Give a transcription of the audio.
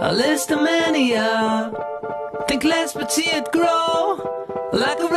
A list of many. Think less but see it grow like a